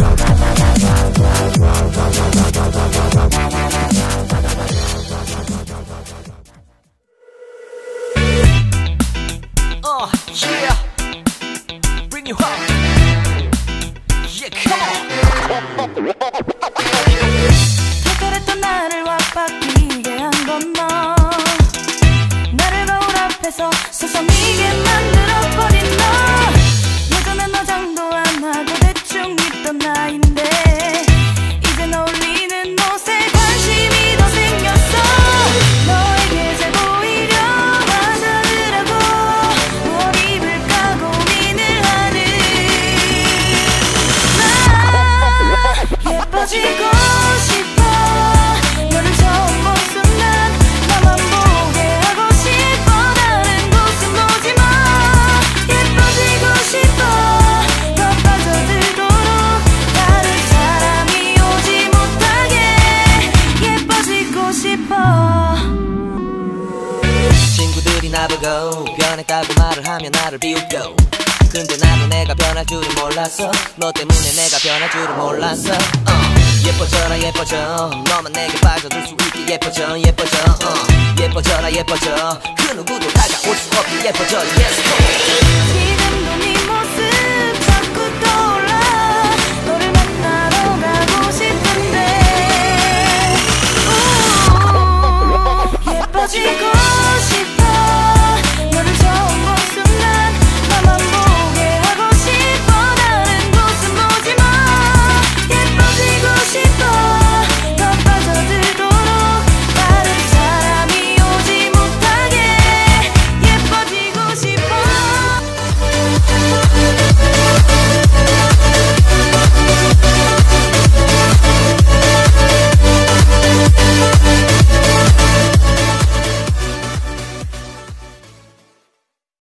Uh, yeah. Bring you home. Yeah, come on. 나보고 변했다고 말을 하면 나를 비웃고 근데 나도 내가 변할 줄은 몰랐어. 너 때문에 내가 변할 줄은 몰랐어. 어. 예뻐져라 예뻐져. 너만 내게 빠져들 수 있게 예뻐져 예뻐져. 어. 예뻐져라 예뻐져. 그 누구도 다가올 수 없게 예뻐져. Yes. 기대